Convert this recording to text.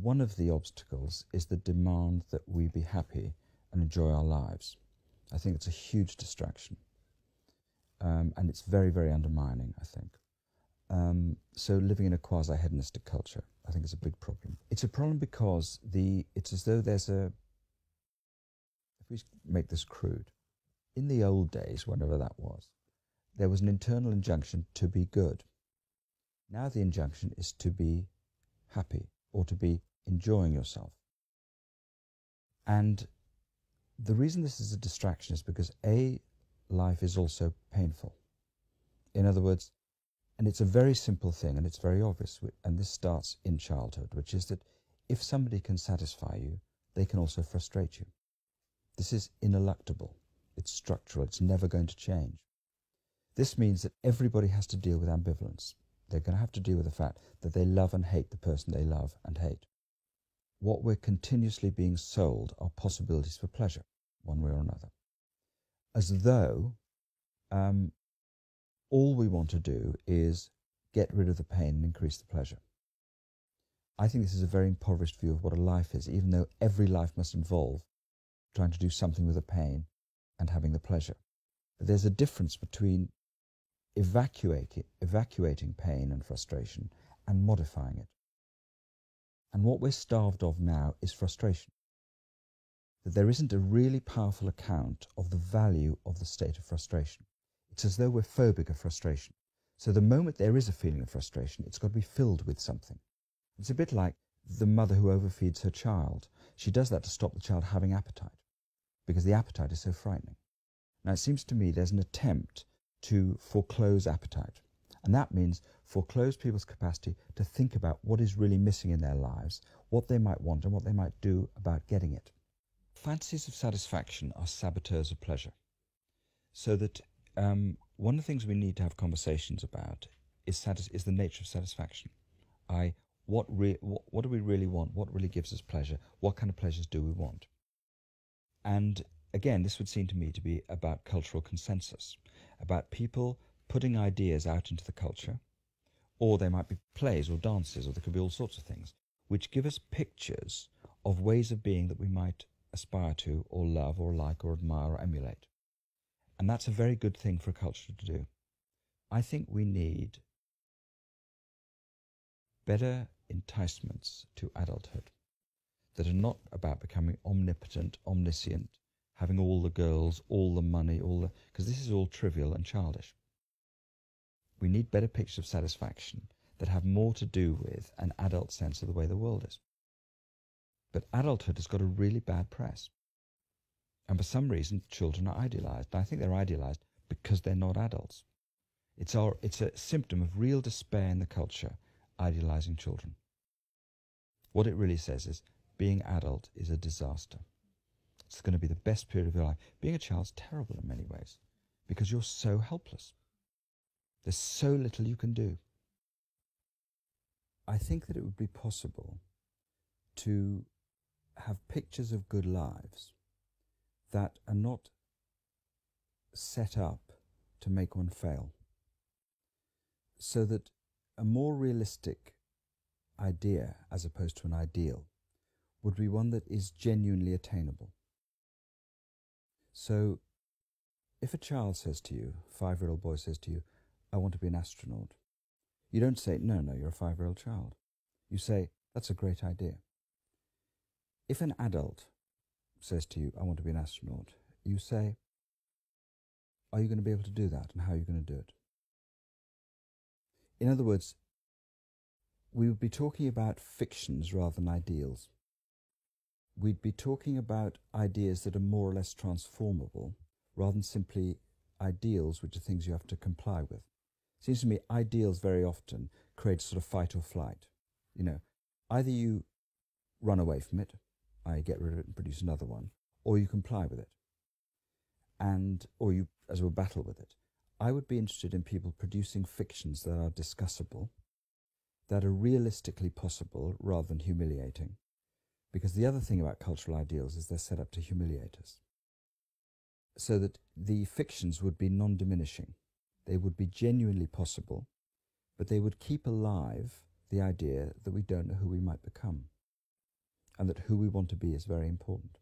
one of the obstacles is the demand that we be happy and enjoy our lives. I think it's a huge distraction. Um, and it's very, very undermining, I think. Um, so living in a quasi-hedonistic culture, I think, is a big problem. It's a problem because the it's as though there's a. If we make this crude, in the old days, whenever that was, there was an internal injunction to be good. Now the injunction is to be happy or to be enjoying yourself. And the reason this is a distraction is because A, life is also painful. In other words, and it's a very simple thing and it's very obvious, and this starts in childhood, which is that if somebody can satisfy you, they can also frustrate you. This is ineluctable, it's structural, it's never going to change. This means that everybody has to deal with ambivalence. They're going to have to deal with the fact that they love and hate the person they love and hate. What we're continuously being sold are possibilities for pleasure, one way or another. As though um, all we want to do is get rid of the pain and increase the pleasure. I think this is a very impoverished view of what a life is, even though every life must involve trying to do something with the pain and having the pleasure. But there's a difference between evacuating, evacuating pain and frustration and modifying it. And what we're starved of now is frustration. That there isn't a really powerful account of the value of the state of frustration. It's as though we're phobic of frustration. So the moment there is a feeling of frustration, it's got to be filled with something. It's a bit like the mother who overfeeds her child. She does that to stop the child having appetite because the appetite is so frightening. Now, it seems to me there's an attempt to foreclose appetite. And that means foreclose people's capacity to think about what is really missing in their lives, what they might want, and what they might do about getting it. Fantasies of satisfaction are saboteurs of pleasure. So that um, one of the things we need to have conversations about is, is the nature of satisfaction. I, what, what, what do we really want? What really gives us pleasure? What kind of pleasures do we want? And again, this would seem to me to be about cultural consensus, about people putting ideas out into the culture, or they might be plays or dances, or there could be all sorts of things, which give us pictures of ways of being that we might aspire to, or love, or like, or admire, or emulate. And that's a very good thing for a culture to do. I think we need better enticements to adulthood that are not about becoming omnipotent, omniscient, having all the girls, all the money, all the. because this is all trivial and childish. We need better pictures of satisfaction that have more to do with an adult sense of the way the world is. But adulthood has got a really bad press. And for some reason, children are idealized. And I think they're idealized because they're not adults. It's, our, it's a symptom of real despair in the culture, idealizing children. What it really says is being adult is a disaster. It's going to be the best period of your life. Being a child's terrible in many ways because you're so helpless. There's so little you can do. I think that it would be possible to have pictures of good lives that are not set up to make one fail. So that a more realistic idea, as opposed to an ideal, would be one that is genuinely attainable. So, if a child says to you, five year old boy says to you, I want to be an astronaut, you don't say, No, no, you're a five year old child. You say, That's a great idea. If an adult says to you, I want to be an astronaut, you say, Are you going to be able to do that? And how are you going to do it? In other words, we would be talking about fictions rather than ideals. We'd be talking about ideas that are more or less transformable rather than simply ideals, which are things you have to comply with. Seems to me ideals very often create sort of fight or flight. You know, either you run away from it, I get rid of it and produce another one, or you comply with it, and or you, as well, battle with it. I would be interested in people producing fictions that are discussable, that are realistically possible rather than humiliating, because the other thing about cultural ideals is they're set up to humiliate us. So that the fictions would be non diminishing, they would be genuinely possible, but they would keep alive the idea that we don't know who we might become. and that who we want to be is very important.